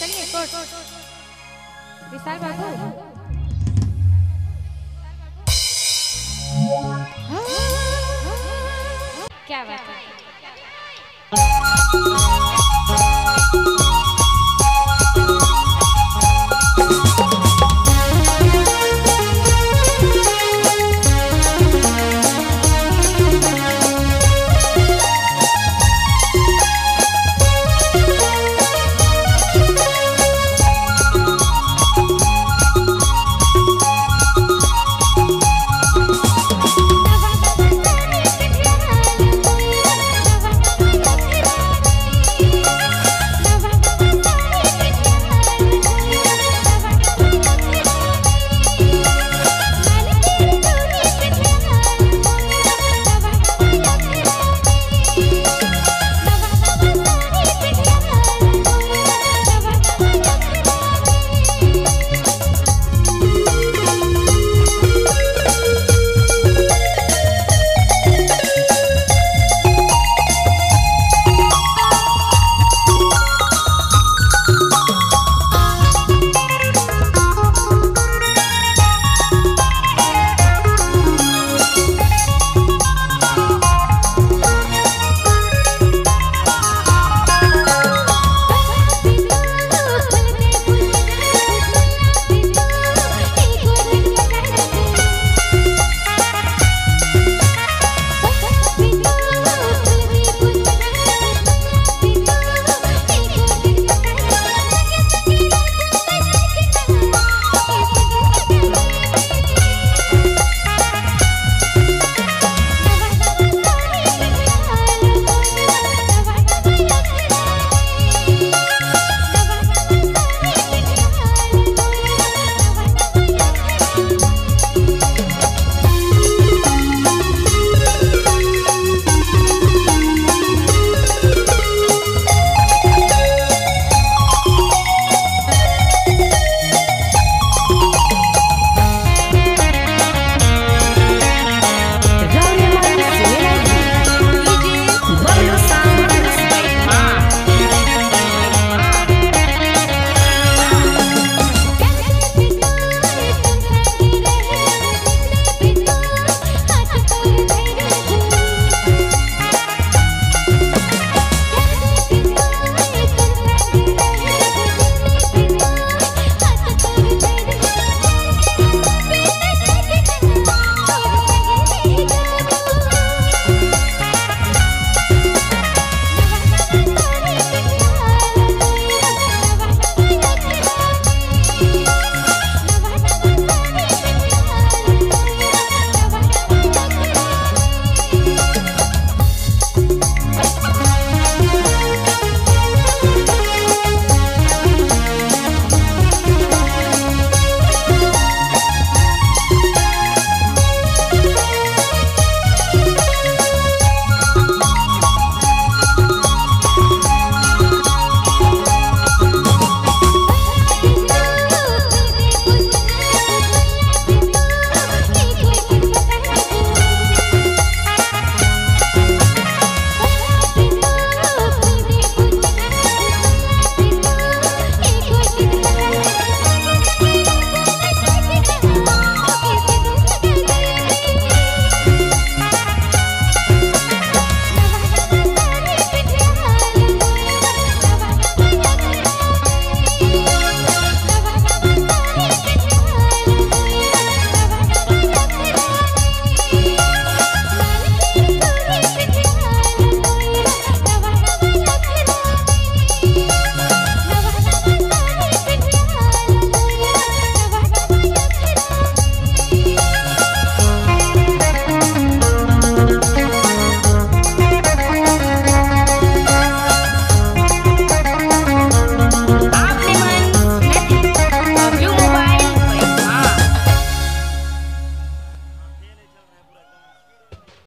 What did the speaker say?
चलिए कोर्ट। विशाल बाबू। क्या बात है?